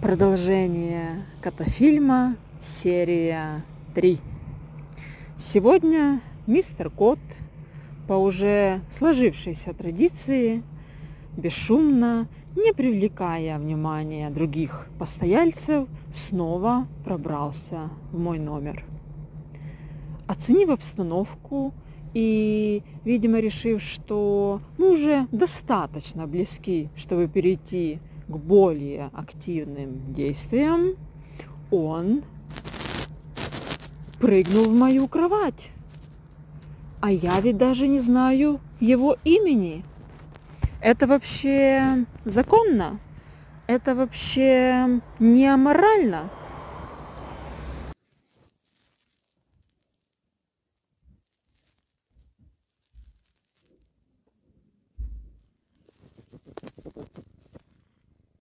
Продолжение катафильма, серия 3. Сегодня мистер Кот, по уже сложившейся традиции, бесшумно, не привлекая внимания других постояльцев, снова пробрался в мой номер. Оценив обстановку и, видимо, решив, что мы уже достаточно близки, чтобы перейти к более активным действиям, он прыгнул в мою кровать. А я ведь даже не знаю его имени. Это вообще законно? Это вообще не аморально?